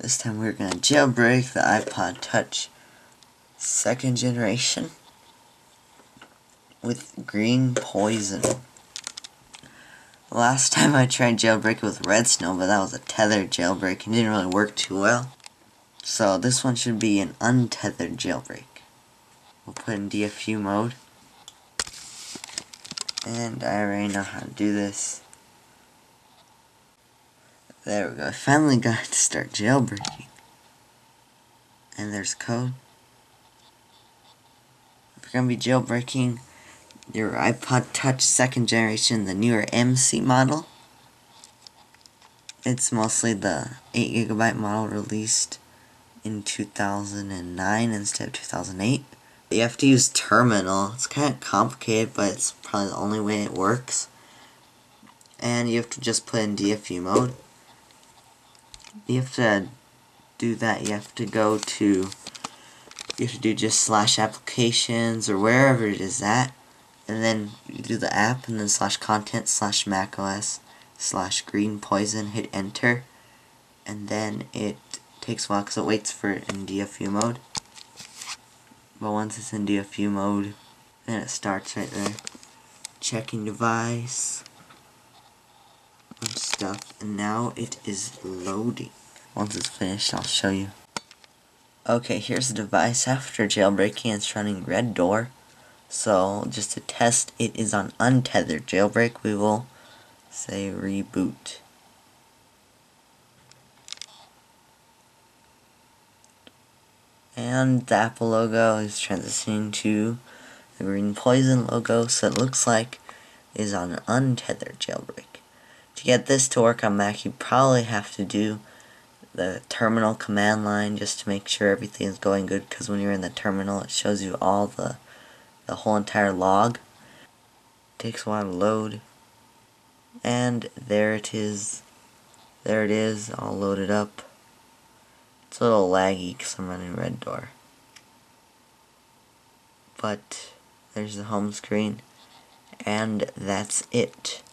This time we're going to jailbreak the iPod Touch second generation with Greenpois0n. Last time I tried jailbreak with Redsn0w, but that was a tethered jailbreak and didn't really work too well. So this one should be an untethered jailbreak. We'll put in DFU mode. And I already know how to do this. There we go. I finally got to start jailbreaking. And there's code. If you're going to be jailbreaking your iPod Touch second generation, the newer MC model, it's mostly the 8GB model released in 2009 instead of 2008. You have to use terminal. It's kind of complicated, but it's probably the only way it works. And you have to just put in DFU mode you have to do that, you have to go to, you have to do just slash applications or wherever it is at, and then you do the app, and then slash content slash macOS slash Greenpois0n, hit enter, and then it takes a while because it waits for it in DFU mode. But once it's in DFU mode, then it starts right there. Checking device stuff and now it is loading. Once it's finished I'll show you. Okay here's the device after jailbreaking it's running red door. So just to test it is on untethered jailbreak we will say reboot. And the Apple logo is transitioning to the Greenpois0n logo so it looks like is on untethered jailbreak. To get this to work on Mac, you probably have to do the terminal command line just to make sure everything is going good because when you're in the terminal it shows you all the the whole entire log. It takes a while to load. And there it is. There it is, all loaded up. It's a little laggy because I'm running red door. But there's the home screen. And that's it.